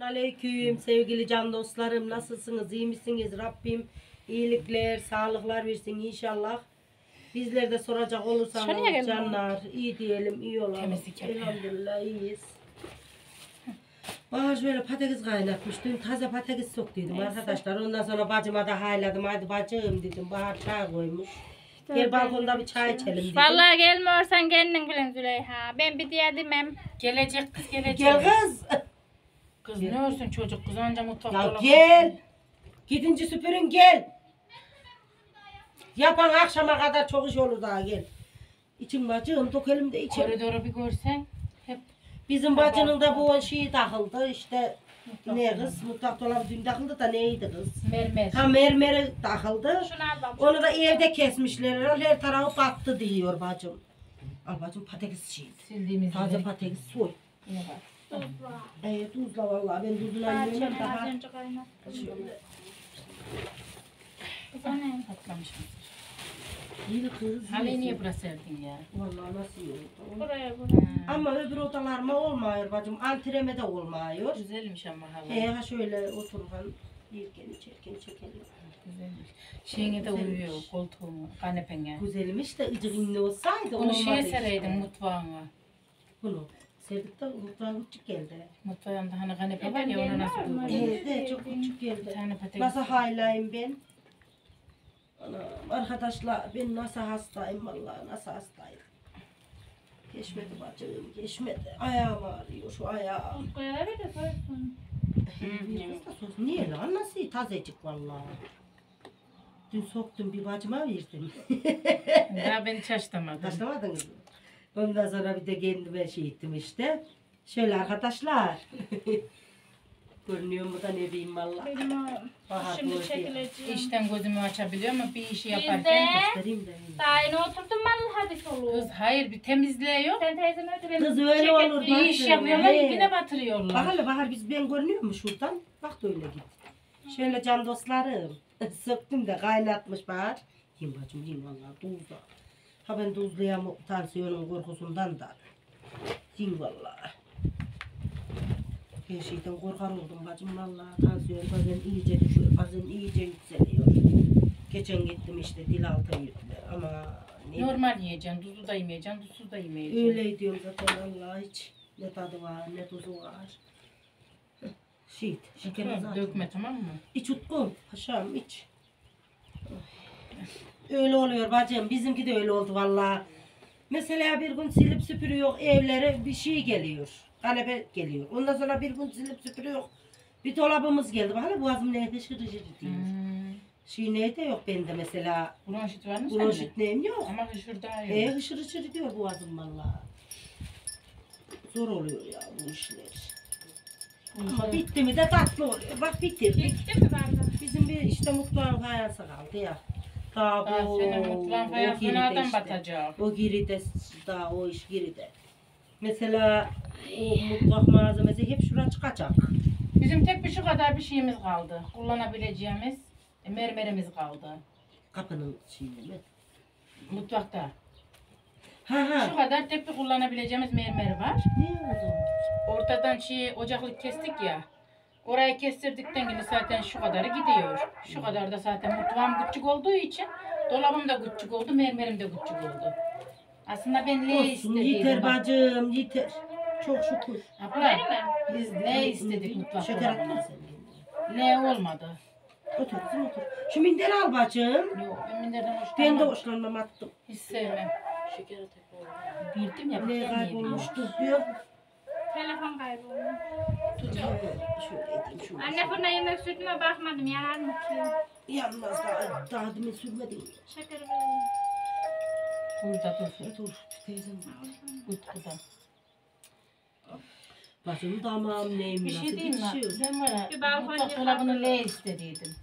Aleyküm sevgili can dostlarım. Nasılsınız? İyi misiniz? Rabbim iyilikler sağlıklar versin inşallah. Bizler de soracak olursanız canlar iyi diyelim iyi olalım. Elhamdülillah iyiyiz. Bahar şöyle patates kaynatmış. Dün taze patates soktuydum arkadaşlar. Ondan sonra bacıma da hayladım. Hadi bacım dedim. Bahar çay koymuş. Gel balkonda bir çay içelim dedim. Vallahi gelmiyorsan kendin bilin Züleyha. Ben bir diye demem. Gelecek kız gelecek. gel kız Kız ne olsun çocuk kız anca mutfakta Ya gel. Gidince süpürün gel. Yapan akşama kadar çok iş olur daha gel. İçim bacım dökelim de içelim. Koridoru bir görsen hep Bizim bacının da bu şeyi takıldı işte ne kız mutfak dolabı dün takıldı da neydi kız? mermer. Ha mermeri takıldı. Şunu al. Onu da evde kesmişler. herhalde, Her tarafı battı diyor bacım. Al bacım patates şeydi. Sildiğimiz Taze yeri. patates soy. Ne var? Ee, tuzla vallahi ben tuzuna yemem Az daha. önce kaynattım. Şöyle. Kız o ne? Patlamış mı? İyi kız. İyisin. niye burası serdin ya? Vallahi nasıl iyi oldu. Buraya buraya. Ama öbür odalarıma olmuyor bacım. Antreme de olmuyor. Güzelmiş ama hava. He ha şöyle otururken yerken içerken çekelim. Güzelmiş. Şeyine de Güzelmiş. uyuyor koltuğun, kanepene. Güzelmiş de ıcık inli olsaydı Onu şeye olmadı sereydin işte. mutfağına. Bunu serdik de mutfağa küçük geldi. Mutfağında hani kanepe var ya ona nasıl uyuyor? He de çok küçük Bir geldi. tane patates. Nasıl haylayım ben? Anam, arkadaşlar ben nasıl hastayım vallahi nasıl hastayım. Geçmedi bacım geçmedi. Ayağım ağrıyor şu ayağım. Koyar da koysun. Hı, Niye lan? Nasıl tazecik vallahi. Dün soktum bir bacıma verdim. Daha ben hiç açtamadım. Taşlamadınız mı? Ondan sonra bir de kendime şey ettim işte. Şöyle arkadaşlar. Görünüyor mu da ne bileyim valla. Benim o Bahar şimdi çekileceğim. İşten gözümü açabiliyor ama bir işi yaparken. Göstereyim de. daha yeni oturdum ben hadi Kız soluğu. hayır bir temizliğe yok. Sen teyzem öyle benim Kız öyle olur. Bir iş yapıyorlar yine batırıyorlar. Bak hele Bahar biz ben görünüyor mu şuradan? Bak da öyle git. Şöyle can dostlarım. Söktüm de kaynatmış Bahar. Yiyin bacım yiyin valla tuzla. Ha ben tuzlayamam tansiyonun korkusundan da. Yiyin valla. Her şeyden korkar oldum bacım valla. Tansiyon bazen iyice düşüyor bazen iyice yükseliyor. Geçen gittim işte dil altı yürüdüler ama ne Normal yiyeceksin, tuzlu da yemeyeceksin, tuzsuz da yemeyeceksin. Öyle diyorum zaten Allah hiç ne tadı var ne tuzu var. Şit, şeker zaten. Dökme tamam mı? İç utkun, paşam iç. Öyle oluyor bacım, bizimki de öyle oldu vallahi. Mesela bir gün silip süpürüyor evlere bir şey geliyor. Kanepe geliyor. Ondan sonra bir gün silip süpürüyor. Bir dolabımız geldi. Bana boğazım ne hışır hışır diyor. Hmm. Şey neydi yok bende mesela. Bronşit var mı sende? Bronşit neyim yok. Ama şurada yok. E hışır hışır diyor boğazım vallahi. Zor oluyor ya bu işler. Ama bitti mi de tatlı oluyor. Bak bitirdik. Bitti mi bardak? Bizim bir işte mutfağın fayansı kaldı ya. Daha bu senin mutfağın o giride batacak. O giride daha o iş giride. Mesela o mutfak malzemesi hep şura çıkacak. Bizim tek bir şu kadar bir şeyimiz kaldı. Kullanabileceğimiz e, mermerimiz kaldı. Kapının şeyi mi? Mutfakta. Ha Şu ha. kadar tek bir kullanabileceğimiz mermer var. Ne oldu? Ortadan şey ocaklık kestik ya. Orayı kestirdikten gibi zaten şu kadarı gidiyor. Şu kadar da zaten mutfağım küçük olduğu için dolabım da küçük oldu, mermerim de küçük oldu. Aslında ben ne Olsun istediydim? yeter bak. bacım yeter. Çok şükür. Abla, Biz Ne istedik mutfak Şeker dolabına? attın sen. ne olmadı? Otur kızım otur. Şu minderi al bacım. Yok, ben minderden hoşlanmam. Ben de hoşlanmam attım. Hiç sevmem. Şeker Bildim ya. Ne ben niye kaybolmuştur diyor. Telefon kayboldu. Anne fırına yemek sürdüğüme bakmadım yanar mı ki? Yalnız daha, daha demin sürmedin. Şeker verin. bileyim? Burada dursun. Dur teyzem. Utkuda. Bacım damağım neyim Bir şey diyeyim mi? düşüyor. Ben balkon mutfak dolabını L istediydim.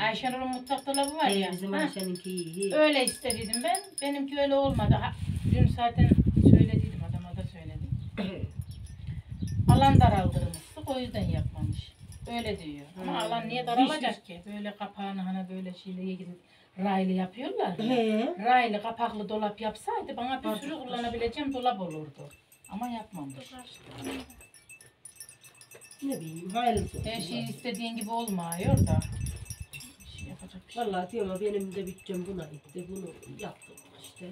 Ayşenur'un mutfak dolabı var ya. Bizim Ayşe'ninki iyi. Öyle istediydim ben. Benimki öyle olmadı. Ha, dün zaten söylediydim adama da söyledim. Alan daraldırmıştık o yüzden yapmamış. Öyle diyor. Ama Hmm. alan niye daralacak ki? Böyle kapağını hani böyle şeyle gidip raylı yapıyorlar ya. He. Raylı kapaklı dolap yapsaydı bana bir sürü kullanabileceğim dolap olurdu. Ama yapmamış. Ne bileyim hayırlısı. Her şey istediğin gibi olmuyor da. Bir şey yapacak bir şey. Vallahi diyorum ama benim de bütçem buna gitti. Bunu yaptım işte.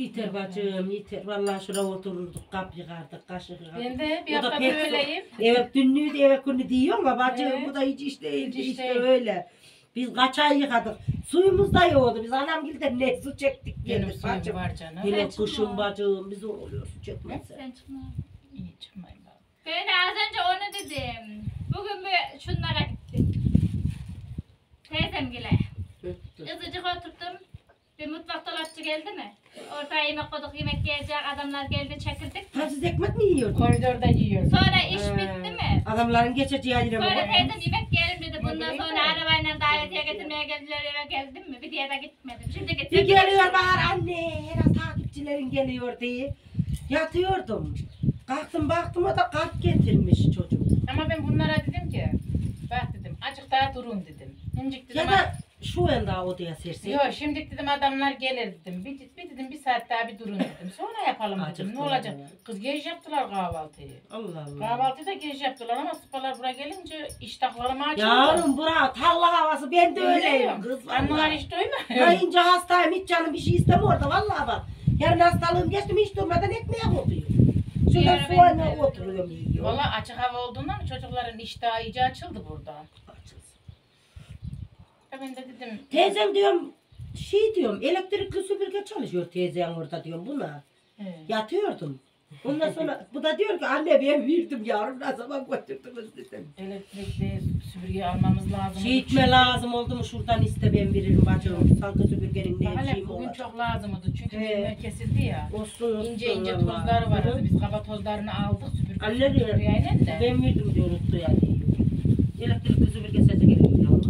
Yeter bacım yeter. Vallahi şuraya otururduk, kap yıkardık, kaşık yıkardık. Ben de bir O da hafta pek böyleyim. Evet dünlüydü evet günü diyor ama bacım Evet. bu da hiç iş değil Hiç iş işte değil. öyle. Biz kaç ay yıkadık. Suyumuz da yoktu. Biz anamgilden ne su çektik Benim geldik suyum bacım. var canım. Yine Ben kışın çıkmam. bacım bize oluyor su çekmezse. Sen çıkma. İyi çıkmayın bari. Ben az önce onu dedim. Bugün bir şunlara gittim. Teyzemgile. Kızıcık oturttum. Bir mutfak dolapçı geldi mi? Ortaya yemek koyduk, yemek yiyecek. Adamlar geldi, çekildik. Ha siz ekmek mi yiyordunuz? Koridorda yiyoruz. Sonra iş Ee, bitti mi? Adamların geçeceği yere Sonra bak. teyzem yemek yiyelim dedi. Bundan sonra arabayla davetiye getirmeye geldiler eve geldim mi? Bir diye de gitmedim. Şimdi Bir getirdim. geliyor bahar anne her takipçilerin geliyor diye. Yatıyordum. Kalktım baktım o da kart getirmiş çocuk. Ama ben bunlara dedim ki, bak dedim, azıcık daha durun dedim. İncik dedim. Ya da şu anda odaya sersin. Yok şimdi dedim adamlar gelir dedim. Bir, bir dedim bir saat daha bir durun dedim. Sonra yapalım dedim. Ne olacak? ya. Kız geç yaptılar kahvaltıyı. Allah Allah. Kahvaltıyı da geç yaptılar ama sıpalar buraya gelince iştahlarım açıldı. Yavrum bura tarla havası ben de öyleyim kız Anneler vallahi. hiç duymuyor. Kayınca hastayım hiç canım bir şey istemiyor orada vallahi bak. Yarın hastalığım geçti mi hiç durmadan ekmeğe koyuyor. Şurada Yarın ben oturuyorum yiyor. Valla açık hava olduğundan çocukların iştahı iyice açıldı burada. Ben de dedim. Teyzem diyorum şey diyorum elektrikli süpürge çalışıyor teyzem orada diyorum buna. He. Yatıyordum. Ondan sonra bu da diyor ki anne ben verdim yavrum ne zaman götürdünüz dedim. Elektrikli süpürge almamız lazım. Şey itme lazım oldu mu şuradan iste ben veririm bacım. Sanki süpürgenin ne Hala şeyim bugün olacak. çok lazımdı çünkü mermer kesildi ya. Olsun. İnce ince tozları var. Hı hı. Biz kaba tozlarını aldık süpürge. Anne diyor. Ben verdim diyor yani. Elektrikli süpürge sesi geliyor yavrum.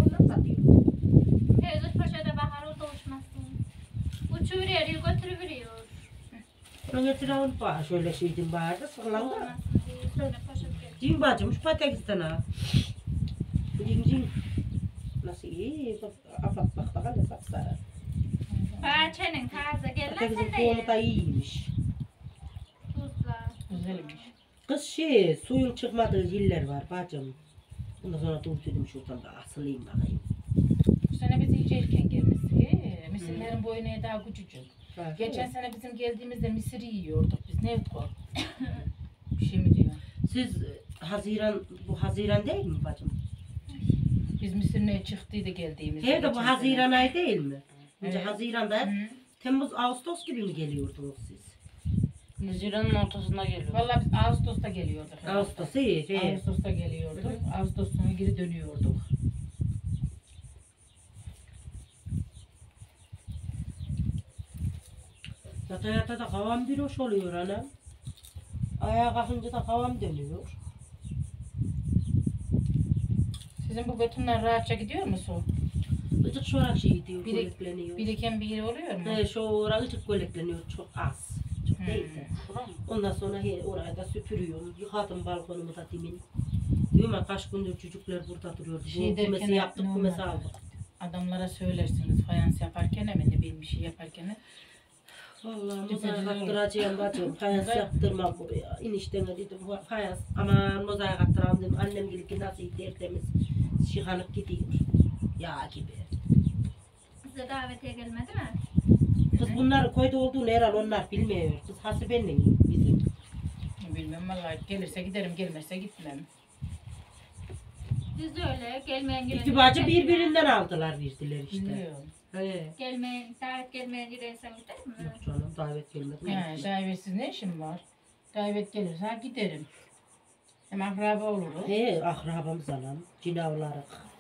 Onu getirelim bana şöyle şeydim bari de sıkılan da. Olmasın diye. Sonra poşet getir. Cin bacım şu Pakistan'a. ha. Cin cin. Nasıl iyi. Bak bak bak bak sapsarı. Bahçenin taze gel lan Pakistan'ın tohumu da iyiymiş. Tuzla. Güzelmiş. Kız şey suyun çıkmadığı yiller var bacım. Ondan sonra dur dedim şuradan da asılayım bakayım. Bu sene biz iyice erken gelmiştik. Misirlerin boyunu daha küçücük. Bak, Geçen sene bizim geldiğimizde misir yiyorduk biz. Ne o? Bir şey mi diyor? Siz e, Haziran, bu Haziran değil mi bacım? Biz ne çıktıydı geldiğimizde. He de bu geçen sene. Haziran ayı değil mi? Önce Evet. Haziran'da Hı. Temmuz, Ağustos gibi mi geliyordunuz siz? Haziran'ın ortasında geliyor. Vallahi biz Ağustos'ta geliyorduk. Ağustos iyi. He. Ağustos'ta geliyorduk. Ağustos sonu geri dönüyorduk. Yata yata da havam bir hoş oluyor anam. Ayağa kalkınca da havam dönüyor. Sizin bu betonlar rahatça gidiyor mu su? Icık şorak şey diyor, Biri- gölekleniyor. Biriken bir oluyor mu? He, şu ora ıcık gölekleniyor çok az. Çok Hmm. değil de. Ondan sonra he, oraya da süpürüyorum. Yıkadım balkonumu da demin. Diyorum ya kaç gündür çocuklar burada duruyordu. Şey bu kumesi yaptık, kumesi aldık. Adamlara söylersiniz fayans yaparken mi ne bileyim bir şey yaparken Vallahi mozaik attıracağım bacım. Fayans yaptırmam buraya. Enişteme dedim "fa- fayans. Aman mozaik attıralım dedim. Annem gibi ki nasıl tertemiz. Şıkanıp gidiyor. Yağ gibi. Size davetiye gelmedi mi? Kız bunlar koyda olduğunu herhal onlar bilmiyor. Kız hasibenin bizim. bilmem vallahi gelirse giderim gelmezse gitmem. Biz de öyle. Gelmeyen giren. İki bacı birbirinden aldılar verdiler işte. Biliyorum. He. Gelmeyen, davet gelmeyen gireysen gider mi? Canım davet gelmedi. Yani davetsiz ne işim var? Davet gelirse ha, giderim. Hem akraba oluruz. He akrabamız anam. Cinavlarık.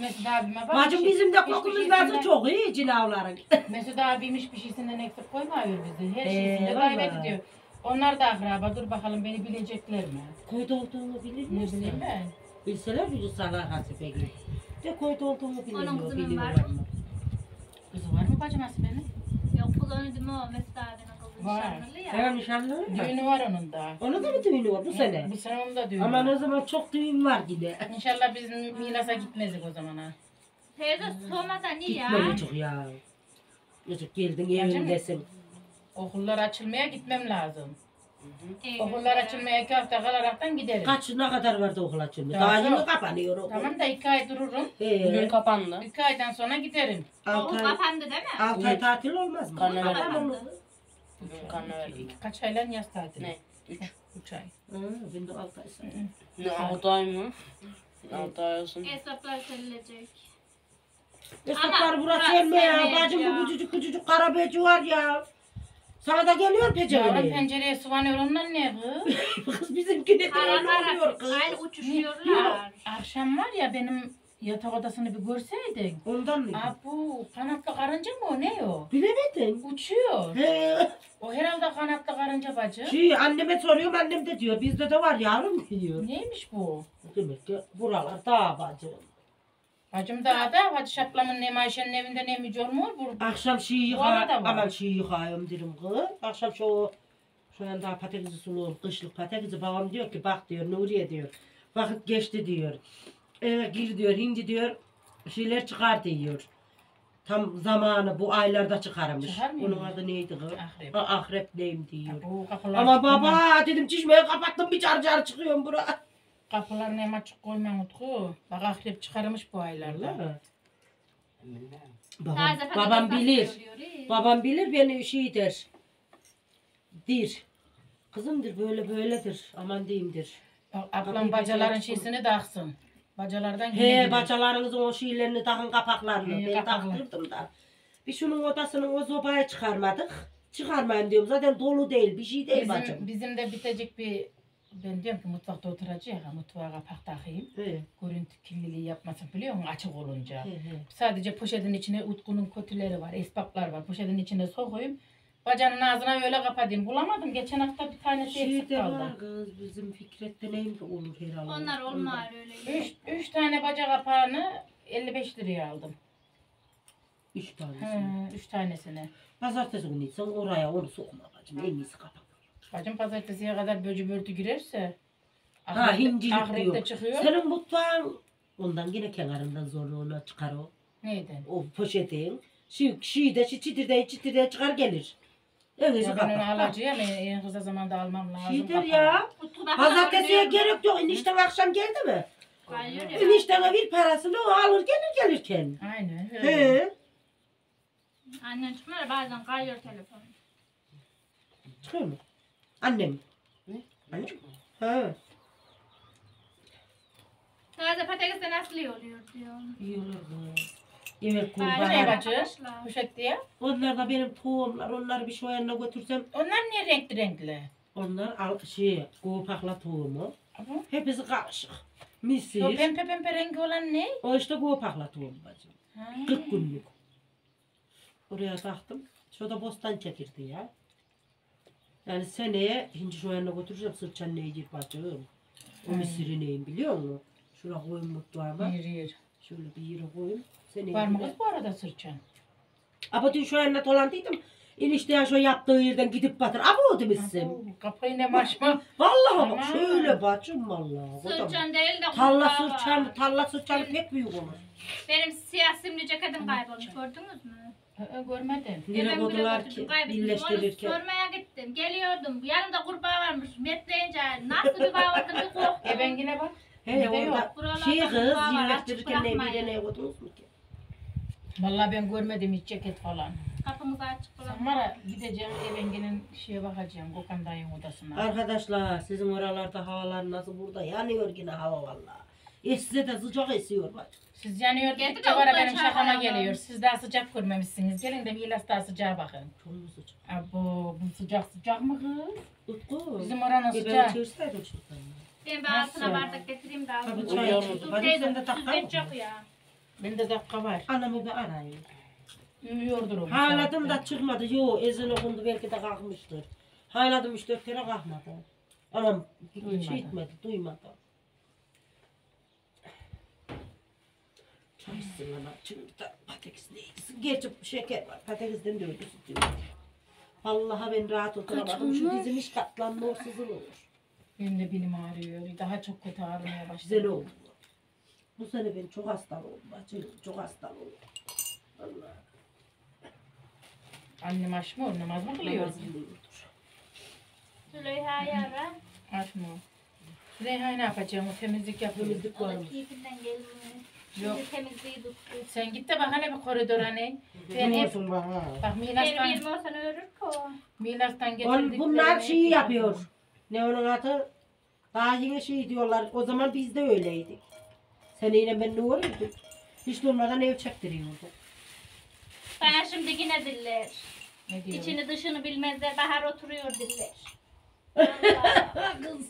Mesut, abime bak. Bacım şey- bizim de kokumuz nasıl şeysinden- çok iyi cinavlarık. Mesut abim hiçbir şeysinden eksik koymuyor bizi. Her şeysinde davet ediyor. Onlar da akraba. Dur bakalım beni bilecekler mi? Koyda olduğunu bilir Ne misin? bileyim ben. Bilseler bizi salar hasibe. De koyda olduğunu bilmiyor. Onun kızının biliyorlar var mı? Kızı var mı bacım Asibe'nin? Yok kız onu değil mi o Mesut abinin kızı Var. nişanlılı ya. He nişanlı mı? Düğünü var onun da. Onun da mı düğünü var bu sene? Bu sene onun da düğünü Aman var. o zaman çok düğün var yine. İnşallah bizim mirasa gitmezdik o zaman ha. Teyze soğumadan iyi ya. Gitme çocuk ya. Çocuk geldin evindesin. Okullar açılmaya gitmem lazım. İyi Okullar güzel. açılmaya iki hafta kalaraktan giderim. Kaç ne kadar vardı okul açılmış? Daha Daha yeni çok. kapanıyor okul. Tamam da iki ay dururum. Bugün Ee, kapandı. İki aydan sonra giderim. altı Okul ay, kapandı değil mi? altı ay tatil olmaz mı? Karne Kapan verdi. olur. Bugün karne verdi. İki, kaç ayla yaz tatili? Ne? Üç. Üç ay. Hı, ben de altı ay sonra. Ne altı ay mı? Altı ay olsun. Hesaplar serilecek. Esnaflar burası burası emme ya. emme Bacım ya. bu küçücük küçücük kara beci var ya. Sana da geliyor Yavrum peçeli. pencereye sıvanıyor onlar ne kız? Kız bizimki de Kara öyle oluyor kara. kız. Aynı uçuşuyorlar. Akşam var ya benim yatak odasını bir görseydin. Ondan mı? Abu kanatlı karınca mı o ne o? Bilemedin. Uçuyor. He. O herhalde kanatlı karınca bacı. Şey, anneme soruyorum annem de diyor. Bizde de var yavrum diyor. Neymiş bu? Demek ki buralar dağ bacım. Bacım da da Hacı Şaplam'ın ne Ayşe'nin evinde ne mücor mu? Bu Akşam şey Bu arada yıka, var. aman şey yıkayım dedim kız. Akşam şu şu anda patatesi suluyorum, kışlık patatesi. Babam diyor ki bak diyor Nuriye diyor. Vakit geçti diyor. Eve gir diyor, hindi diyor. Şeyler çıkar diyor. Tam zamanı bu aylarda çıkarmış. Çıkar? Onun adı neydi kız? Akrep. Ha, akrep neyim diyor. Bu kapılar Ama baba dedim çişmeyi kapattım bir car çıkıyorum buraya. Kapılarını hem açık koymayın Utku. Bak akrep çıkarmış bu aylarda. Babam, Taze patates babam bilir. iyi. Babam bilir beni şey der. Dir. Kızımdır böyle böyledir. Aman diyeyimdir. Bak Kapıyı ablam bacaların açık şeysini dağsın. Bacalardan He gelir. bacalarınızın o şeylerini takın kapaklarını. He, ben kapaklar. taktırdım da. Bir şunun odasının o zobayı çıkarmadık. Çıkarmayın diyorum. Zaten dolu değil. Bir şey değil bacım. Bizim, bizim de bitecek bir ben diyorum ki mutfakta oturacak mutfağa kapak takayım. He, Görüntü kirliliği yapmasın biliyor musun açık olunca. he, he. Sadece poşetin içine Utku'nun kötüleri var, esbaplar var. Poşetin içine sokayım. Bacanın ağzına öyle kapatayım. Bulamadım. Geçen hafta bir tanesi eksik Şeyde kaldı. var kız bizim Fikret'te neyim de olur herhalde. Onlar olmaz öyle. Üç, üç tane baca kapağını 55 liraya aldım. Üç tanesi. He, üç tanesini. Pazartesi günü sen oraya onu sokma bacım. En iyisi kapat. Bacım pazartesiye kadar böcü börtü girerse. Ha hincilik akrep de diyor. çıkıyor. Senin mutfağın ondan yine kenarından zorluğuna çıkar o. Neyden? O poşetin. Şu şey de şu çitirde çitirde çıkar gelir. Öyleyse Ya ben onu kapat. alacağım. En, en kısa zamanda almam lazım. Şeydir ya. Pazartesiye gerek yok. Enişten akşam geldi mi? Eniştene bir parasını o alır gelir gelirken. Aynen. öyle. He. Annen çıkmıyor bazen kayıyor telefon. Çıkıyor mu? Annem. Ne? Annem. Ha. Taze patates de nasıl iyi oluyor diyor. İyi olur bu. Ne kurban. bacı? arkadaşlar. Poşet diye. Onlar da benim tohumlar. Onları bir yanına götürsem. Onlar niye renkli renkli? Onlar al, şey, kovpakla tohumu. Ama Hepsi karışık. o Misir. pembe pembe rengi olan ne? O işte kovpakla tohum bacım. Ha. 40 günlük. Oraya taktım. Şurada bostan çekirdi ya. Yani seneye şimdi şu yanına götüreceğim sırçan neyecek bacım. O Hmm. misiri neyim biliyor musun? Şuraya koyayım mutfağıma. Yer yer. Şöyle bir yere koyayım. Seneye Var mı kız bu arada sırçan? Ama dün şu yanına dolandıydım. Enişte şu yaptığı yerden gidip batır. Ama o demişsin. Kapıyı ne maşma. Vallahi bak şöyle bacım vallahi. Sırçan değil de Talla sırçan, talla sırçan pek büyük olur. Benim siyah simli ceketim kaybolmuş gördünüz mü? Görmedim. Koydular götürdüm, ki birleştirirken. Sormaya gittim. Geliyordum. Yanımda kurbağa varmış. Metleyince nasıl bir kavurdum bir korktum. E ben yine bak. He orada şey kız birleştirirken ne bir ne koydunuz mu ki? Vallahi ben görmedim hiç ceket falan. Kapımızı açık var ya gideceğim evengenin şeye bakacağım. Gökhan dayının odasına. Arkadaşlar sizin oralarda havalar nasıl burada yanıyor yine hava vallahi. E size de sıcak esiyor bak. Siz yanıyor Geldi de var ya ondan benim şakama çağıralım. geliyor. Siz daha sıcak görmemişsiniz. Gelin de bir ilaç daha sıcağa bakın. Çok mu sıcak? Abo bu sıcak sıcak mı kız? Utku. Bizim oranın E ben sıcak. çevirseydim şuradan. Ben bir Nasıl? altına bardak getireyim de Tabii çay Uyuyor içiyordu. musun? Bacım sen de takar Süzgeç yok mısın? ya. Bende dakika var. Anamı bir arayın. Uyuyordur o. bu Hayladım saatte. da çıkmadı. Yo ezan okundu belki de kalkmıştır. Hayladım üç dört kere kalkmadı. Anam Duymadı. şey etmedi, duymadı. Çalışsın ana, çığırda patates ne yesin? Gerçi şeker var, patatesten de öyle sütüyor. Vallahi ben rahat oturamadım. Şu dizim hiç katlanma o sızın olur. Benim de belim ağrıyor. Daha çok kötü ağrımaya başladı. Güzel oldu. Bu sene ben çok hastalı oldum. Bacım, çok hastalı oldum. Vallahi. Annem aşmıyor. Namaz mı kılıyor? Namaz kılıyordur. Züleyha'yı ara. Açma. Züleyha'yı ne yapacağım? O temizlik yapıyor. Temizlik var mı? keyfinden gelmiyor. Yok. Şimdi temizliği tuttu. Sen git de bak hele bir koridora ne? Ben hep olsun bak ha. bak Milas'tan, bir olsan örür ki o. Milas'tan On, getirdiklerini bunlar şeyi yapıyor. Ne onun adı? Daha yeni şey diyorlar. O zaman biz de öyleydik. Seneyle ben ne oluyordum? Hiç durmadan ev çektiriyordum. Bana şimdi yine diller. Ne diyor? İçini dışını bilmezler. Bahar oturuyor diller. Vallahi.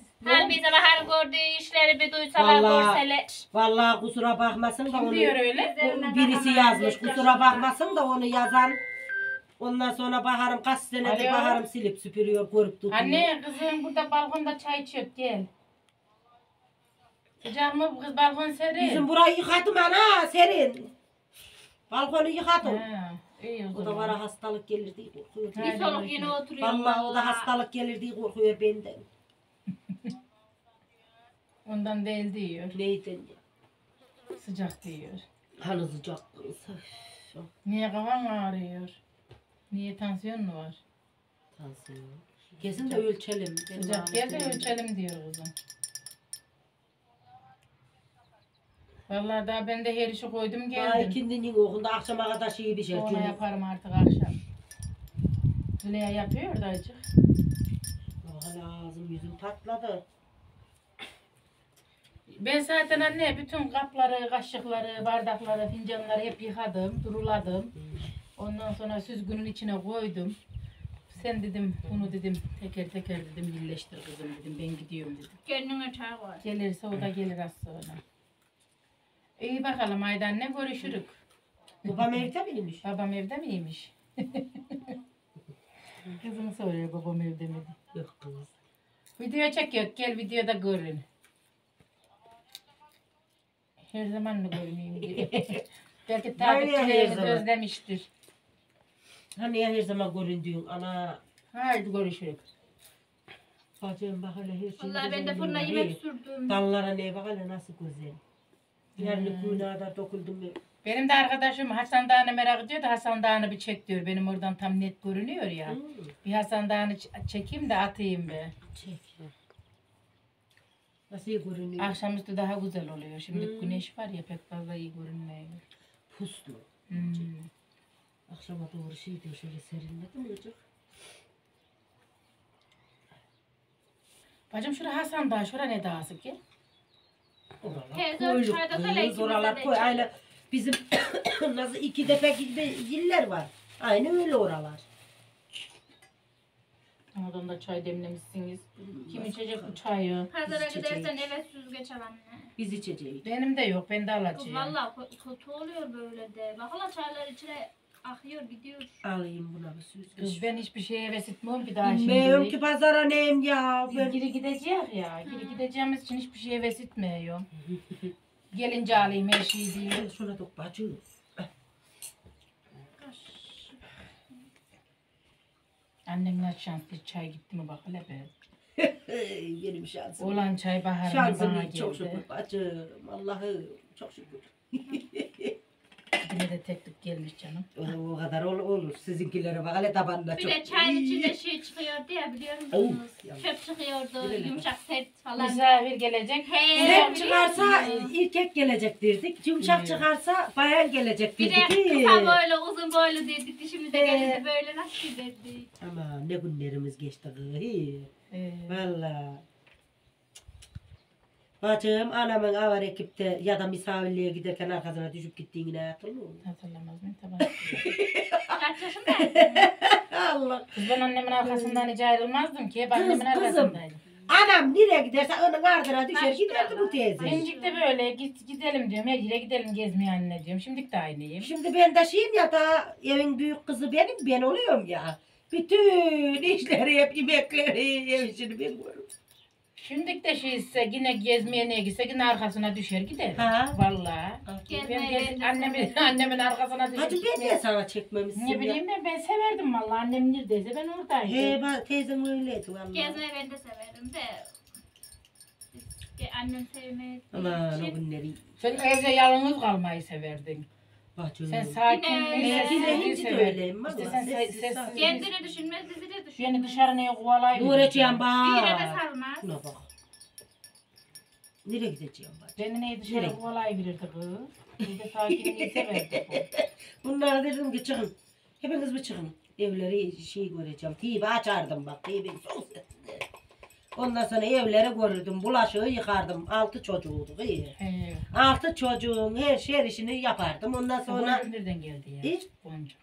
Bize bahar gördüğü işleri bir duysalar Vallahi. görseler. Vallahi kusura bakmasın da Kim onu diyor öyle? o birisi yazmış. Kusura bakmasın da onu yazan Ondan sonra baharım kaç senedir Alo. baharım silip süpürüyor, görüp tutuyor. Anne kızım burada balkonda çay içiyor gel. Sıcak mı bu kız balkon serin? Bizim burayı yıkadım ana serin. Balkonu yıkadım. Ha, iyi o O da zaman. bana hastalık gelir diye korkuyor. Bir soluk yine oturuyor. Vallahi o da hastalık gelir diye korkuyor benden. Ondan değil diyor. Neyden ya? Sıcak diyor. Hani sıcak. Niye kafan ağrıyor? Niye tansiyon mu var? Tansiyon. Kesin de ölçelim. Sıcak gel de ölçelim diyor kızım. Vallahi daha ben de her işi koydum Daha geldim. ikindinin okunda akşama kadar şey bir şey. Cümle. yaparım artık akşam. Züleyha yapıyor da acık. Hala ağzım yüzüm patladı. Ben zaten anne bütün kapları, kaşıkları, bardakları, fincanları hep yıkadım, duruladım. Ondan sonra süzgünün içine koydum. Sen dedim bunu dedim teker teker dedim birleştir kızım dedim ben gidiyorum dedim. Gönlüne çay var. Gelirse o da gelir az sonra. İyi bakalım Aydan ne görüşürük. Babam evde miymiş? Babam evde miymiş? Kızım soruyor babam evde mi? diye. Yok kız. Video çekiyor gel videoda görün. Her zaman mı görmeyeyim diyor. Belki takipçilerimiz zaman. özlemiştir. Hani ya her zaman göründüğün ana. Haydi görüşürük. Bacım bak hele her şey. Vallahi ben de fırına yemek sürdüm. Dallara ne bak hele nasıl güzel. Yarın Hmm. kuyruğa da dokundum. ben. Benim de arkadaşım Hasan Dağı'nı merak ediyor da Hasan Dağı'nı bir çek diyor. Benim oradan tam net görünüyor ya. Hmm. Bir Hasan Dağı'nı çekeyim de atayım be. Çek. Nasıl görünüyor? Akşamüstü daha güzel oluyor. Şimdi Hmm. güneş var ya pek fazla iyi görünmüyor. Puslu. Hmm. Akşama doğru şey diyor şöyle serinledi mi olacak? Bacım şura Hasan Dağı, şura ne dağısı ki? Oralar ikimize oralar koy. Aynı bizim nasıl iki defa gibi yiller var. Aynı öyle oralar. Oradan da çay demlemişsiniz. Kim içecek bu çayı? Pazara Biz gidersen içeceğiz. eve süzgeç al anne. Biz içeceğiz. Benim de yok, ben de Kız alacağım. valla ko- kötü oluyor böyle de. Bak hala çaylar içine akıyor gidiyor. Alayım buna bir süzgeç. Kız ben hiçbir şeye heves etmiyorum ki daha Bilmiyorum şimdi. ki pazara neyim ya. Ben... Geri gideceğiz ya. Geri gideceğimiz için hiçbir şeye heves etmiyorum. Gelince alayım her şeyi. Ben şuna dok bacım. Annem ne şanslı çay gitti mi bak hele be. Benim şansım. Olan çay baharına Şansım bana iyi, geldi. çok şükür bacım. Allah'ım çok şükür. Yine de tek tük gelmiş canım. O, o kadar ol, olur. Sizinkilere bak hele tabanla Bir çok. de çayın içinde şey çıkıyordu ya biliyor musunuz? yanlış. Çöp çıkıyordu, Bilelim. yumuşak sert falan. Misafir gelecek. He, Sert çıkarsa erkek gelecek derdik. Yumuşak Evet. çıkarsa bayan gelecek Bir de derdik. kısa böyle uzun boylu dedik dişimize He. gelince böyle nasıl dedik. Ama ne günlerimiz geçti kız. Hi. Ee, Valla. Bacım anamın avar ekipte ya da misafirliğe giderken arkasına düşüp gittiğini hatırlıyor musun? hatırlamaz mıyım? Tabii. Kaç yaşındaydın? Allah. Kız ben annemin arkasından hiç ayrılmazdım ki. Hep annemin kızım. arkasındaydım. Anam nereye giderse onun ardına düşer Başka giderdi bu teyze. Bencik de böyle git, gidelim diyorum. Her yere gidelim gezmeye anne diyorum. Şimdilik de aynıyım. Şimdi ben de şeyim ya da evin büyük kızı benim ben oluyorum ya. Bütün işleri hep yemekleri ev işini ben görüyorum. Şimdilik de şey ise yine gezmeye ne gitse yine arkasına düşer gider. Ha. Vallahi. Ben Gezmeyi gez, de annemin, annemin arkasına düşer. Hacı ben niye sana çekmemişsin Ne bileyim ben, ben severdim vallahi. Annem neredeyse ben oradaydım. He bak teyzem öyleydi vallahi. Gezmeyi ben de severim de. Annem sevmeyi. Aman o günleri. Sen evde yalnız kalmayı severdin. Bacım. Sen sakin Yine- bir Yine sessizliği hinci de sever. öyleyim, İşte valla. sen Sessiz, sessiz. sakin. Kendini düşünmez, bizi de düşünmez. Beni Bir yere de bak. sarmaz. Şuna bak. Nereye gideceğim bacım? Beni ne Nereye? dışarı kovalayıverirdi kız. Bir de sakinliği severdi bu. Bunlara dedim ki çıkın. Hepiniz bir çıkın. Evleri şey göreceğim. Tibi açardım bak. Tibi sesli. Ondan sonra evleri görürdüm. Bulaşığı yıkardım. Altı çocuğuyduk iyi. He. Altı çocuğun her şey işini yapardım. Ondan sonra Sonra nereden geldi ya? Hiç. Bonca.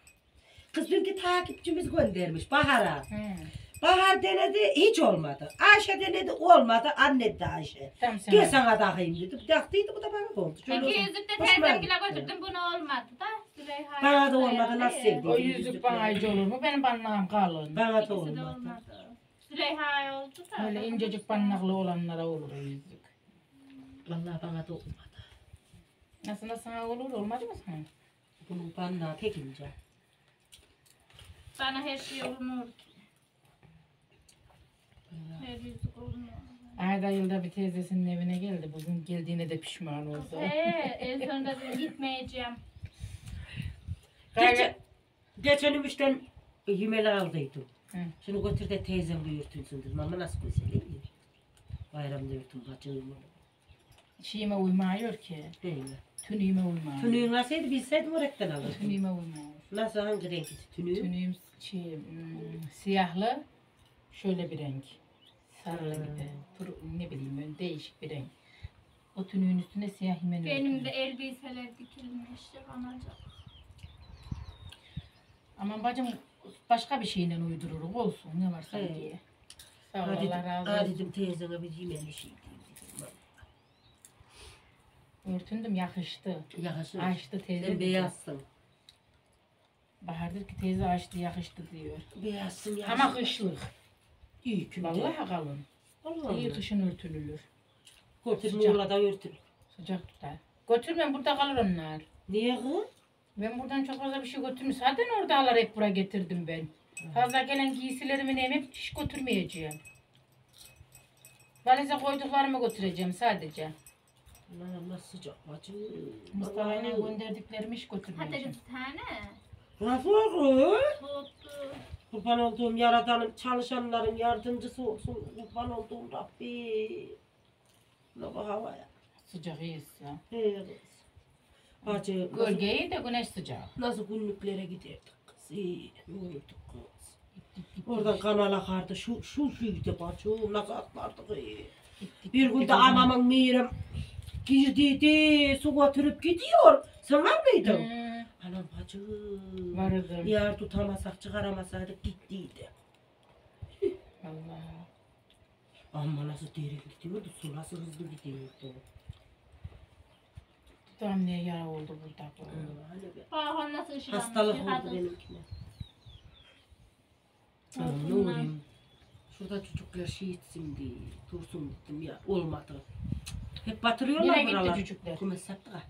kız dünkü takipçimiz göndermiş Bahar'a. He. Bahar denedi hiç olmadı. Ayşe denedi olmadı. Anne de Ayşe. Tam sen. Gel sana takayım dedi. Taktıydı bu da bana oldu. Şöyle İki oldu. yüzük de Hoşuma teyzemgile gitti. götürdüm. Bunu olmadı da. Züleyha Bana da olmadı, nasıl sevdi? O yüzük bana acı olur mu? Benim banlağım kalın. Bana da olmadı. olmadı. Züleyha oldu da. Öyle incecik banlaklı olanlara olur o yüzük. Vallahi bana da olmadı. Nasıl sana olur olmadı mı sana? Bunun bannağı tek ince. Bana her şey olmuyor ki. Her yüzük olmuyor. Ayda yılda bir teyzesinin evine geldi. Bugün geldiğine de pişman oldu. He, en sonunda dedim gitmeyeceğim. Geçen, geçen ümüşten yümeli aldıydım. Hı. Şunu götür de teyzem büyürtünsün dedim ama nasıl güzel iyi. Bayramda yürüttüm bacığımı. Şeyime uymıyor ki. Değil mi? Tünüğüme uymıyor. Tünüğün nasıldı bilseydim öğretten alırdım. Tünüğüme uymıyor. Nasıl hangi renkti tünüğün? Tünüğüm şey, hmm, siyahlı. Şöyle bir renk. Sarılı Hmm. gibi. Tur, ne bileyim değişik bir renk. O tünüğün üstüne siyah himen Benim örtülü. de elbiseler dikilmiş. Yapanacak. Ama bacım başka bir şeyle uydururuz olsun. Ne var sanki. Sağ ol Ha Allah dedim, razı ha olsun. dedim teyzeme bir yemeli şey diyeyim Örtündüm yakıştı. dedim. Yakışır. Açtı teyze. Sen dedi. beyazsın. Bahardır ki teyze açtı yakıştı diyor. Beyazsın yakışır. Ama kışlık. İyi külde. Vallahi kalın. Vallahi. İyi kışın örtülülür. Götür Sıcak. Muğla'da örtün. Sıcak tutar. Götürmem burada kalır onlar. Niye kız? Ben buradan çok fazla bir şey götürmüş. Zaten oradalar hep buraya getirdim ben. Fazla gelen giysilerimi neyim hep hiç götürmeyeceğim. Valize koyduklarımı götüreceğim sadece. Aman nasıl sıcak bacım. Mustafa'yla gönderdiklerimi hiç Hadi götürmeyeceğim. bir tane. Nasıl olur? Kurban olduğum yaradanın, çalışanların yardımcısı olsun. Kurban olduğum Rabbi. Ne bak havaya. Sıcak iyiyiz ya. Hey kız. Bacı, nasıl, Gölge iyi de güneş sıcak. nasıl günlüklere giderdik kız. İyi, uyuduk kız. Oradan kanal akardı. Şu, şu şuydu bacım. Nasıl atlardık iyi. Bir gün de anamın mirim girdiydi. Su götürüp gidiyor. Sen var mıydın? Hmm, Anam bacım. vardım. Yar tutamasak çıkaramasaydık gittiydi. Vallahi. Ama nasıl derin gidiyordu, su nasıl hızlı gidiyordu. Niye yara oldu burada Bahar nasıl ışılanmış. Hastalık oldu benimkine. Ne olayım? Şurada çocuklar şey etsin diye dursun dedim ya olmadı. Hep batırıyorlar Nereye gitti buralar. çocuklar? Kumes sattık ha.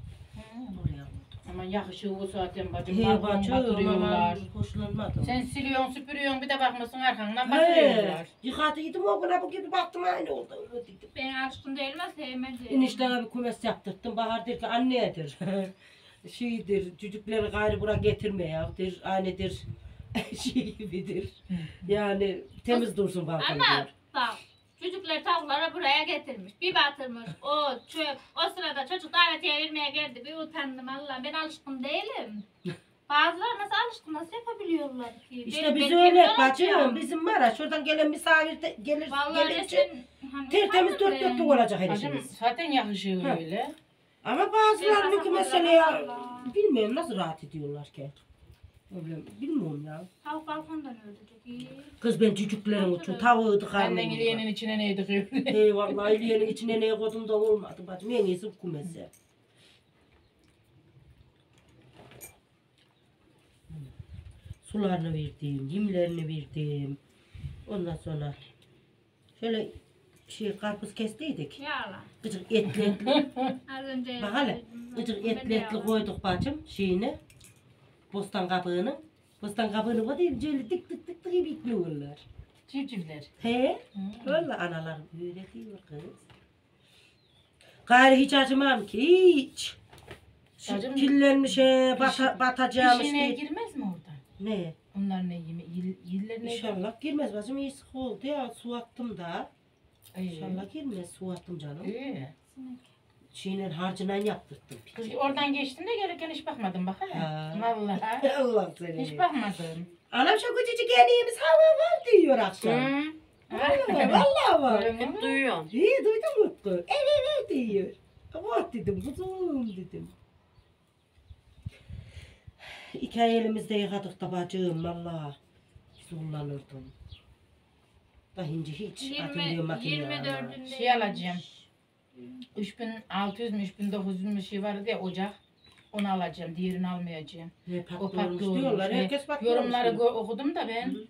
Oraya. Aman yakışığı o zaten bacım. He balkon bacım batırıyorlar. aman hoşlanmadım. Sen siliyorsun süpürüyorsun bir de bakmasın arkandan He, batırıyorlar. yıkadıydım o buna bu gibi baktım aynı oldu. Dedim. Ben alışkın değilim sevmedim. Enişteme bir kumes yaptırttım. Bahar der ki annedir. Şeydir, çocukları gayrı buraya getirme ya. Der, annedir. şey gibidir. Yani temiz dursun balkon Ama diyor. bak çocuklar tavukları buraya getirmiş. Bir batırmış. O çöp. O sırada çocuk davetiye vermeye geldi. Bir utandım Allah. Ben alışkın değilim. Bazıları nasıl alışkın nasıl yapabiliyorlar ki? İşte Benim- biz öyle bacım. Bizim var ya şuradan gelen misafir de, gelir, Vallahi gelince resim hani tertemiz dört dörtlük olacak her Bacım işimiz. zaten yakışığı Ha. öyle. Ama bazılarınınki Ben mesela vallahi. bilmiyorum nasıl rahat ediyorlar ki. Öyle bilmiyorum ya. Tavuk balkondan öldürecek. Kız ben çocuklarım için tavuğu tıkarım. Benden iliyenin içine ne dıkıyor? Eyvallah iliyenin içine ne koydum da olmadı bacım. En iyisi kumese. Sularını verdim, yemlerini verdim. Ondan sonra şöyle şey karpuz kestiydik. Yalan. Gıcık etli etli. Az önce Bak hele. Gıcık etli etli koyduk bacım şeyini. Bostan kabığını. Bostan kabığını koydum. Şöyle tık tık tık tık bekliyorlar. Civcivler. He? Öyle analar böyle diyor kız. Gayrı hiç acımam ki hiç. Bacım, Kirlenmiş he, bata, batacağımış İşine girmez mi oradan? Ne? Onlar ne yeme yil, yillerine İnşallah girmez bacım iyi sık oldu ya su attım da. İnşallah girmez su attım canım. İyi. Şeyle harcından yaptırdım. Kız oradan geçtin de gelirken hiç bakmadım bak ha. Vallahi. Allah seni. Hiç bakmadım. Anam şu küçücük yediğimiz hava var diyor akşam. Hı. Vallahi, vallahi var. Hep duyuyorum. İyi duydun Mutlu. Evet evet diyor. Ama dedim kuzum dedim. İki ay elimizde yıkadık da bacım valla. Zorlanırdım. Da hinci hiç 20, atılıyor makineye. 24'ünde. Şey alacağım. 3600 mü 3900 mü şey vardı ya ocak. Onu alacağım. Diğerini almayacağım. Ne O patlı olmuş diyorlar. He, Herkes patlı Yorumları okudum da ben. Hı.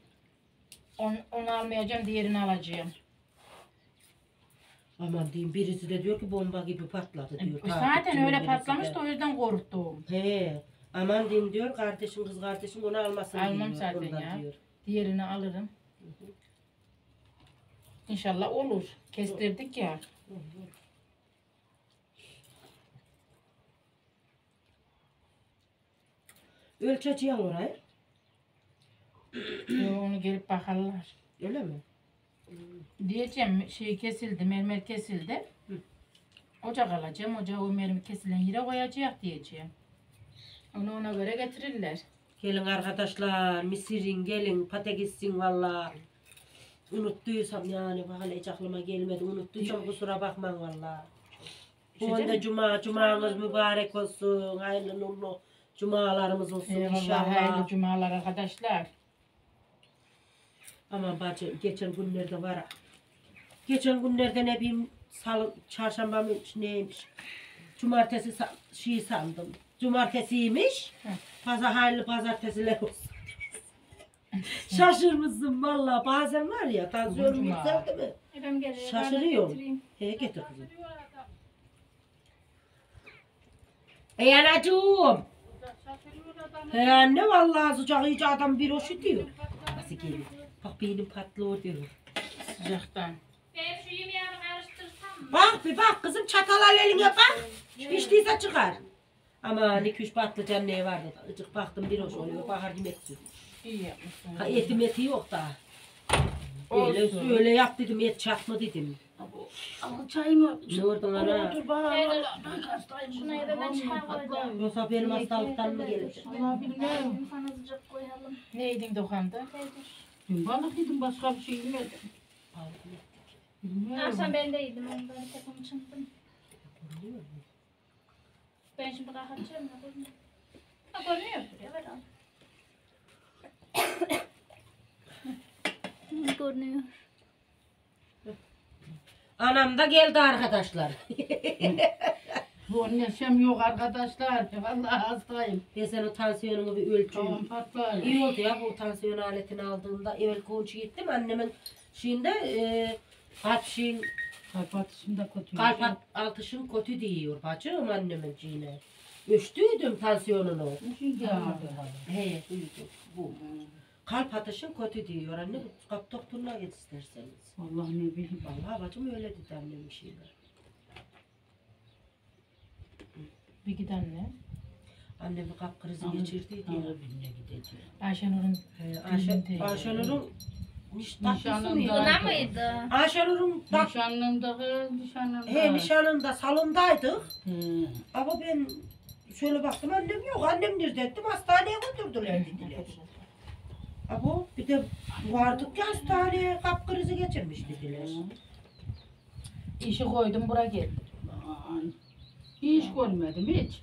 On, onu almayacağım, diğerini alacağım. Aman diyeyim birisi de diyor ki bomba gibi patladı diyor. E, Zaten öyle patlamış de. da o yüzden korktum. He. Aman diyeyim diyor kardeşim kız kardeşim onu almasın Almam diyor. zaten ondan ya. Diyor. Diğerini alırım. İnşallah olur. Kestirdik ya. Ölçeceğim orayı. Yo, onu gelip bakarlar. Öyle mi? Diyeceğim şey kesildi, mermer kesildi. Hı. Ocak alacağım, ocağı o mermer kesilen yere koyacak diyeceğim. Onu ona göre getirirler. Gelin arkadaşlar, misirin gelin, patatesin valla. Unuttuysam yani bak hele hiç aklıma gelmedi. Unuttuysam kusura bakmayın valla. Bu önde mi? cuma, cumanız mübarek olsun. Hayırlı nurlu cumalarımız olsun Eyvallah, inşallah. hayırlı cumalar arkadaşlar. Aman bacım geçen günlerde var. ha. Geçen günlerde ne bileyim salı, çarşamba mıymış neymiş. Cumartesi sa- şey sandım. Cumartesiymiş. Hı. Pazar hayırlı pazartesiler olsun. Şaşırmışsın valla. Bazen var ya tansiyonum Cuma. yükseldi mi? Geliyor. De getireyim. He getir kızım. Ey anacığım. He anne vallahi sıcak iyice adam bir hoş diyor. Nasıl geliyor? Bak beynim patlıyor diyor. Sıcaktan. Ben şu yemeğimi karıştırsam mı? Bak bir bak kızım çatal al eline bak. Piştiyse çıkar. Ama iki üç patlıcan ne vardı? Icık baktım bir hoş oluyor. Bahar yemek. İyi yapmışsın. Ha eti meti yok da. Olsun. Öyle, öyle yap dedim et çakma dedim. Al çayımı. Ne oradan ana? Otur bana. Evet. Ben hastayım. Şuna eve ben çay koyacağım. Yoksa benim hastalıktan mı gelecek? Allah bilmem. Sana sıcak koyalım. Ne yedin dokanda? Dün balık yedim başka bir şey yemedim. Bilmiyorum. Akşam ben de yedim ondan tepemi çınttım. Ben şimdi kalkacağım görünüyor. Ha görünüyordur ya ver al. Görünüyor. Anam da geldi arkadaşlar. Bu neşem yok arkadaşlar. Vallahi hastayım. ben senin tansiyonunu bir ölçeyim. Tamam patlar. İyi oldu ya bu tansiyon aletini aldığımda. Evvel koğuşa gittim annemin şeyinde e, kalp şeyin, Kalp atışım da kötü. kalp at- atışın kötü diyor bacım annemin şeyine. Ölçtüydüm tansiyonunu. Ya. He duydum bu. Kalp atışın kötü diyor anne. Kalp doktoruna git isterseniz. Allah ne bileyim. Vallahi bacım öyle dedi annemin şeyler. Bir giden ne? Annem bir kalp krizi geçirdiydi ya. Birine gideceğim. Ayşenur'un He, Ayşe. Ayşenur'un niş tatlısı Nişanında. mıydı? Buna mıydı? Ayşenur'un tat, Nişanlımda kız, nişanlımda. he, nişanında salondaydık. He. Ama ben şöyle baktım annem yok. Annem nerede ettim hastaneye götürdüler dediler. Ama bir de vardık ya hastaneye kalp krizi geçirmiş dediler. işi koydum bura gel. Aman. Hiç görmedim hiç.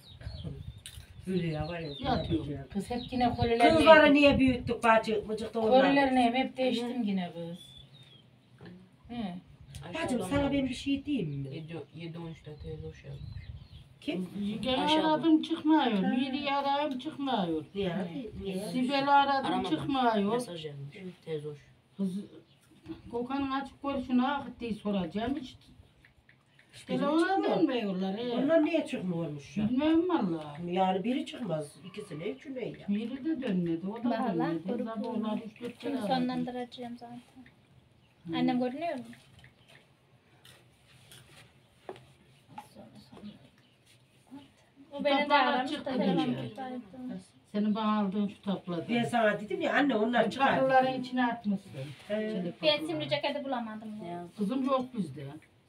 Hülya var ya. Yatıyorum. Kız hep yine kolilerini Kızları niye büyüttük bacı? Mıcıkta onlar. Kolilerini hep, hep değiştim yine kız. He. Bacım sana ben bir şey diyeyim mi? 7-13'te teyze hoş geldin. Kim? Gel Aşağıda. aradım çıkmıyor. Miri arayım çıkmıyor. Niye? Sibel'i aradım Aramadım. çıkmıyor. Mesaj gelmiş. Teyze hoş. Kız Kokan'ın açık görüşünü akıttığı soracağım hiç. Telefona dönmüyorlar. He. Onlar niye çıkmıyormuş ya? Bilmem valla. Yani biri çıkmaz. ikisine üçüne ya. Miri de dönmedi. O da Valla, dönmedi. grup Zaborlar üç dört kere Şimdi aradım. sonlandıracağım zaten. Annem görünüyor mu? O beni de aramış. Senin bana aldığın şu Ben tapladı. sana dedim ya anne onlar çıkar. Çakırların içine atmışsın. Çelik Ben simli ceketi bulamadım. Ya. Kızım yok bizde.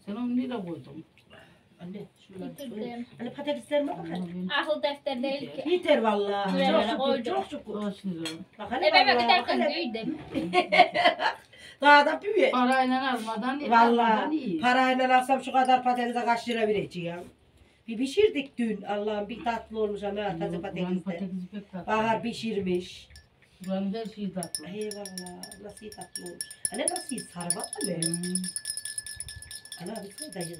Sen onu nereye koydun? Anne söyle. Bitirdim. Anne patateslerime bak ben- Akıl defter değil ki. Yeter vallahi. Çok şükür, koydum. çok şükür. Kaç lira? Bak hele Ebeme vallahi, bak giderken hele. büyüdüm. Daha da büyüyor. Parayla almadan, almadan Vallahi iyi. parayla alsam şu kadar patatese kaç lira vereceğim. Bir pişirdik dün Allah'ım bir tatlı olmuş ama taze tatlı. Bahar pişirmiş. Buranın her şeyi tatlı. Eyvallah nasıl iyi tatlı olmuş. Anne nasıl iyi sarı bak mı? Hmm. Ana bir kere dayı.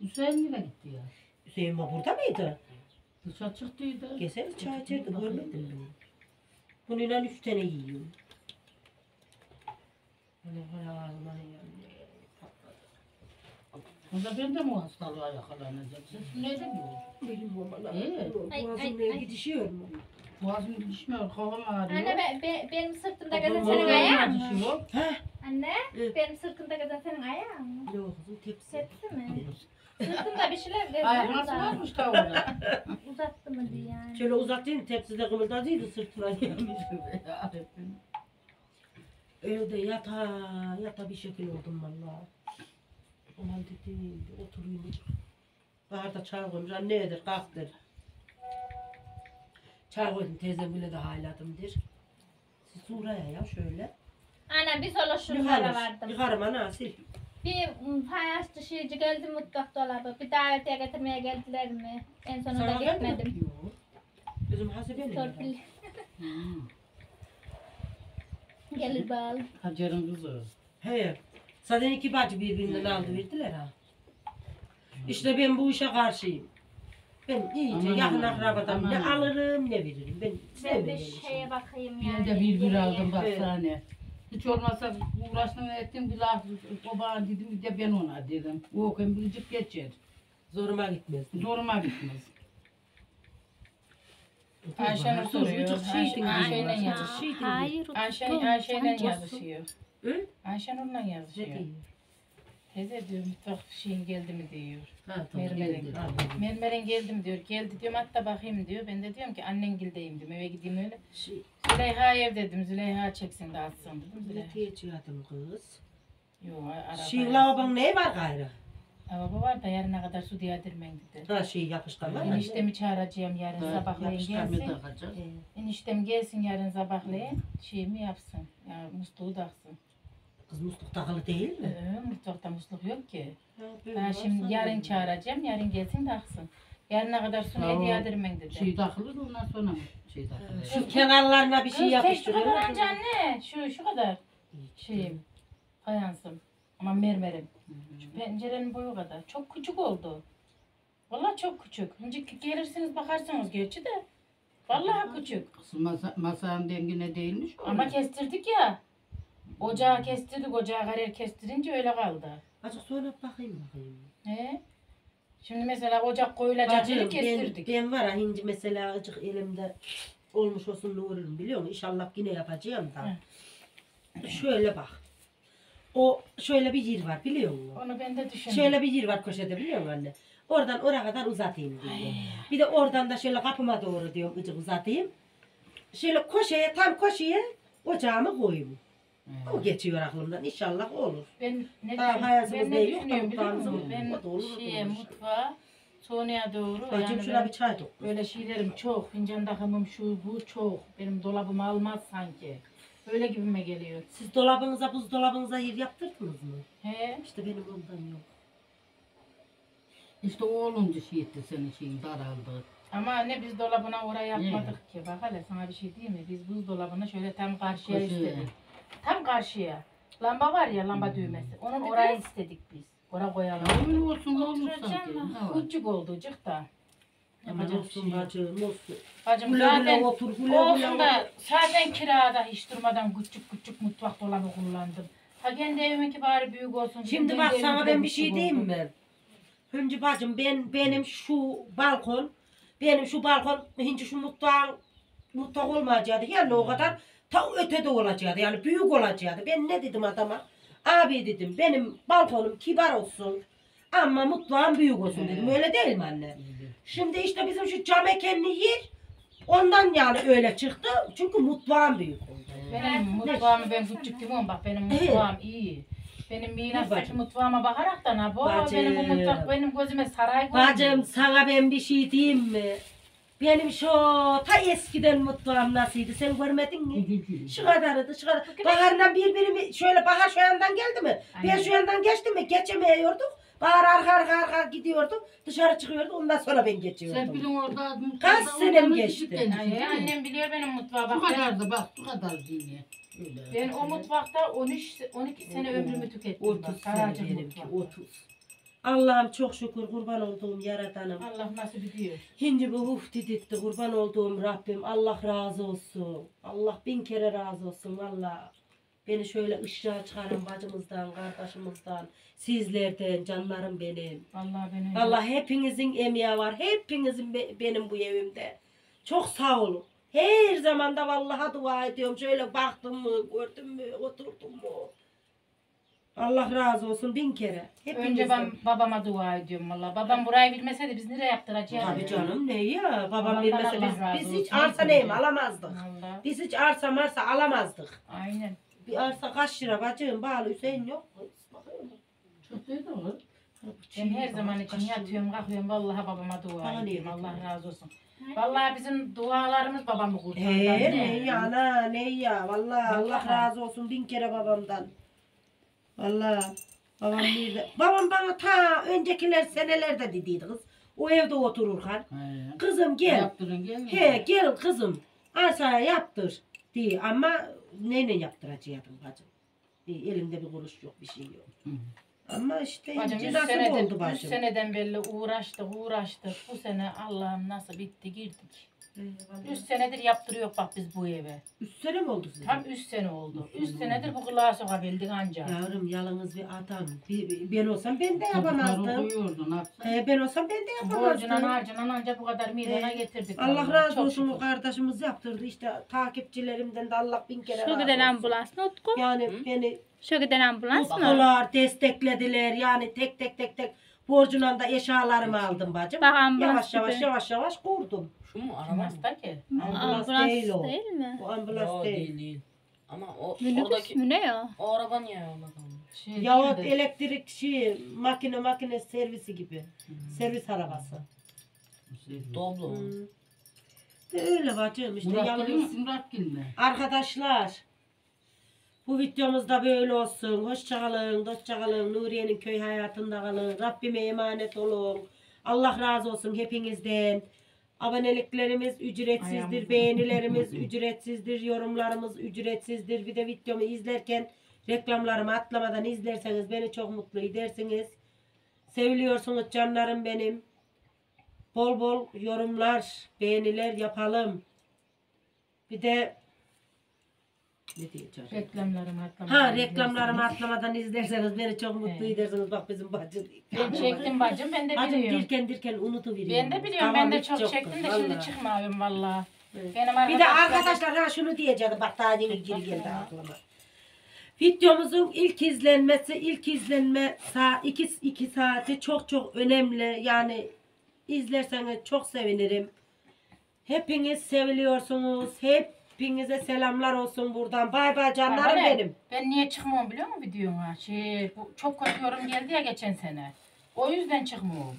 Hüseyin nereye gitti ya? Hüseyin baba burada mıydı? Dışarı çıktıydı. Geçen çay içerdi görmedim ben. Bununla üç tane yiyorum. Hani hala ağzıma ne yanıyor. O da ben de mi hastalığa yakalanacak? Sen ne demiyorsun? Benim babana. Ee? Ay, Boğazım ay, ne ay. gidişiyor mu? Boğazım düşmüyor, kafam ağrıyor. Anne be, be- benim sırtımda Kafam senin ayağın mı? acışıyor. Heh. Anne Evet. benim sırtımda gezen senin ayağın mı? Yok kızım tepsi. Tepsi mi? Sırtımda bir şeyler Ay geziyor nasıl da. varmış tavuğuna? Uzattı mı diye yani. Şöyle uzattın tepside kımıldadıydı sırtına gelmiş. Evde yata yata bir şekil oldum valla. Ulan dedim oturayım. Baharda çay koymuş annedir kalktır. Çay koydum teyzem bile de hayladımdır. Siz oraya ya şöyle. Anne bir solo şunlara vardım. Yıkarım ana sil. Bir mm, fayans dışıcı geldi mutfak dolabı. Bir davetiye getirmeye geldiler mi? En sonunda Sana gitmedim. Yok. Bizim hasibeyle. Torpil gelir bağlı. Hacer'in kızı. He. Zaten iki bacı birbirinden aldı verdiler ha. İşte ben bu işe karşıyım. Ben iyice Aman yakın aman, akrabadan ne aman. alırım ne veririm. Ben Ben sevmiyorum. bir şeye bakayım Ben yani. de bir bir aldım bak Evet. sahne. Hiç olmazsa uğraştım ettim bir laf o bana dedim bir de ben ona dedim. O okuyun biricik geçer. Zoruma gitmez. Zoruma gitmez. Ayşenur Dur, soruyor. şey Ayşe-. Ayşe'yle Ay, yazışıyor. Şey dinle. Hayır. Ayşe. Ayşe'yle yazışıyor. Hı? Ayşenur'la Ne yazışıyor. diyor? Teyze diyor mutfak şeyin geldi mi diyor. Ha tamam. Mermer'in. geldi. Ha, Mermer'in geldim diyor. Geldi diyorum hatta bakayım diyor. Ben de diyorum ki annen gildeyim diyorum. Eve gideyim öyle. Şey, Züleyha ev dedim. Züleyha çeksin de atsın dedim. ne Züleyha. diyeceğim kız? Yok araba. Şey lavabonun ne var gayrı? Araba var da yarına kadar su diyadirmen dedi. Ha şey yapışkan var. mı? Eniştemi çağıracağım yarın Evet, sabahleyin yapıştırma gelsin. takacak. Eniştem gelsin yarın sabahleyin. Şeyimi yapsın. Ya musluğu taksın. Kız musluk takılı değil mi? Ee, mutfakta musluk yok ki. Ben şimdi yarın çağıracağım. Yarın gelsin taksın. Yarına kadar su Tamam. hediye edirmen dedi. Şey takılır ondan sonra mı? Şey takılır. Şu kenarlarına bir Kız şey tek şu kadar anca anne. Şu şu kadar şeyim. Fayansım. Ama mermerim. Şu pencerenin boyu kadar. Çok küçük oldu. Vallahi çok küçük. Şimdi gelirsiniz bakarsınız gerçi de. Vallahi küçük. Kız masa, masanın dengine değilmiş. Ama kestirdik ya. Ocağı kestirdik. Ocağı karar kestirince öyle kaldı. Azıcık sonra bakayım bakayım. He? Şimdi mesela ocak koyulacak Bacım yeri ben, kestirdik. ben var ya hinci mesela azıcık elimde olmuş olsun ne olurum biliyor musun? İnşallah yine yapacağım da. Şöyle bak. O şöyle bir yer var biliyor musun? Onu ben de düşündüm. Şöyle bir yer var köşede biliyor musun anne? Oradan oraya kadar uzatayım diyorum. Bir de oradan da şöyle kapıma doğru diyorum ıcık uzatayım. Şöyle köşeye tam köşeye ocağımı koyayım. O geçiyor aklımdan inşallah olur. Ben ne, Tamam, hayatımız ben ne ne yok da düşünüyorum biliyor mutfağımız musun? olur. Ben da olur, şeye, olur. mutfağa, sonraya doğru Bacım yani şuna ben bir çay dök. böyle şeylerim çok. Fincan takımım şu bu çok. Benim dolabımı almaz sanki. Öyle gibime geliyor. Siz dolabınıza buzdolabınıza yer yaptırdınız mı? He? İşte benim ondan yok. İşte o olunca şey etti senin şeyin daraldı. Ama anne biz dolabına oraya yapmadık ki. Bak hele sana bir şey diyeyim mi? Biz buzdolabını şöyle tam karşıya istedik. Tam karşıya. Lamba var ya lamba düğmesi. Onun orayı istedik biz. Oraya koyalım. Ya öyle olsun ne Oturacağım sanki. Küçük oldu cık da. Yapacak bir şey olsun yok. bacım olsun. Bacım Güle güle zaten otur güle güle olsun otur. da zaten kirada hiç durmadan küçük küçük mutfak dolabı kullandım. Ha kendi eviminki bari büyük olsun. Şimdi kendi bak sana ben bir küçük şey diyeyim mi? Hüncü bacım ben benim şu balkon benim şu balkon hinci şu mutfağın mutfak olmayacaktı yani o kadar ta ötede olacaktı yani büyük olacaktı. Ben ne dedim adama? Abi dedim benim balkonum kibar olsun ama mutfağım büyük olsun dedim. Öyle değil mi anne? Şimdi işte bizim şu cam ekenli yer ondan yani öyle çıktı. Çünkü mutfağım büyük oldu. Benim mutfağımı ben küçük demem bak benim mutfağım iyi. Benim mirastaki mutfağıma bakarak da ne bu Bacım. benim bu mutfak benim gözüme saray koydu. Bacım sana ben bir şey diyeyim mi? Benim şu ta eskiden mutfağım nasıldı sen görmedin mi? Şu kadarıydı şu kadar. Baharla birbirimi şöyle bahar şu yandan geldi mi? Ben Aynen. şu yandan geçtim mi geçemiyorduk. Bahar arka arka arka gidiyordu. Dışarı çıkıyordu ondan sonra ben geçiyordum. Serpil'in orada Kaç orada senem geçti? Ay, annem biliyor benim mutfağı Şu bak. Ben, kadardı bak şu kadar diye. Ben o mutfakta 13 12 sene ömrümü tükettim. 30 bak, sene benimki mutfakta. 30. Allah'ım çok şükür kurban olduğum yaratanım. Allah nasip ediyor. Şimdi bu uf diditti kurban olduğum Rabbim Allah razı olsun. Allah bin kere razı olsun valla. Beni şöyle ışığa çıkaran bacımızdan, kardeşimizden, sizlerden, canlarım benim. Vallahi ben öyle. Valla hepinizin emeği var. Hepinizin be- benim bu evimde. Çok sağ olun. Her zaman da vallaha dua ediyorum. Şöyle baktım mı, gördüm mü, oturdum mu. Allah razı olsun bin kere. Önce ben babama dua ediyorum valla. Babam burayı bilmeseydi biz nereye yaptıracağız? Tabii canım ne ya? Babam Babamdan bilmese Allah biz, razı biz hiç arsa neyim alamazdık. Valla. Biz hiç arsa marsa alamazdık. Aynen. Bir arsa kaç lira bacım? Bağlı Hüseyin yok. Çok değil de olur. Ben her zaman için yatıyorum kalkıyorum vallahi babama dua Bana ne ediyorum. Allah razı olsun. Vallahi bizim dualarımız babamı kurtardı. Anne. ne ya ana ne ya vallahi Allah Vallahi. razı olsun bin kere babamdan. Vallahi babam de- babam bana ta öncekiler senelerde dediydi kız. O evde otururken. He. Kızım gel. Yaptırın gelin. He gel kızım. Arsaya yaptır diye ama neyle yaptıracaktım bacım? Bir elimde bir kuruş yok bir şey yok. Hı. Ama işte Bacım ince 3 nasip senedir, oldu üç bacım. seneden beri uğraştık uğraştık. Bu sene Allah'ım nasıl bitti girdik. 3 senedir yaptırıyor bak biz bu eve. Üç sene mi oldu sizin? Tam 3 sene oldu. 3 senedir bu kulağa sokabildik ancak. Yavrum yalnız bir adam. Bir- ben olsam ben de yapamazdım. uyuyordu ne yapsın? He, ben olsam ben de yapamazdım. harcına ancak bu kadar midene He. getirdik. Allah vallahi. razı Çok olsun o şükür. kardeşimiz yaptırdı işte takipçilerimden de Allah bin kere Şu giden ambulans mı Utku? Yani beni Şu giden ambulans mı? tuttular, desteklediler yani tek tek tek tek borcundan da eşyalarımı aldım bacım. Bak Yavaş yavaş yavaş yavaş kurdum. Şu mu araba mı? hasta ki? Ambulans, Ambulans değil o. değil mi? O ambulans Yo, değil. değil değil. Ama o Minibüs oradaki mü ne ya? o araba niye kalmış? Şey Ya o elektrik şey makine makine servisi gibi. Servis arabası. Doblo. mu? Hmm. De Öyle bacım işte Murat yalnız. Murat gelin Arkadaşlar bu videomuzda böyle olsun. Hoşçakalın, dostçakalın. Nuriye'nin köy hayatında kalın. Rabbime emanet olun. Allah razı olsun hepinizden. Aboneliklerimiz ücretsizdir, beğenilerimiz ücretsizdir, yorumlarımız ücretsizdir. Bir de videomu izlerken reklamlarımı atlamadan izlerseniz beni çok mutlu edersiniz. Seviliyorsunuz canlarım benim. Bol bol yorumlar, beğeniler yapalım. Bir de ne diyeceğim? Reklamlarımı atlamadan Ha reklamlarımı atlamadan izlerseniz beni çok mutlu Evet. edersiniz. Bak bizim bacı. Ben çektim bacım ben de Bacım biliyorum. dirken dirken unutuveriyorum. Ben de biliyorum ben de çok çektim de şimdi çıkmıyorum valla. Evet. Benim Bir de arkadaşlar ha şunu diyeceğim bak daha yeni geri geldi aklıma. Videomuzun ilk izlenmesi, ilk izlenme saat 2 2 saati çok çok önemli. Yani izlerseniz çok sevinirim. Hepiniz seviliyorsunuz. Hepinize selamlar olsun buradan. Bay bay canlarım Bana ne? benim. Ben niye çıkmıyorum biliyor musun videoma? Şey, bu çok kötü yorum geldi ya geçen sene. O yüzden çıkmıyorum.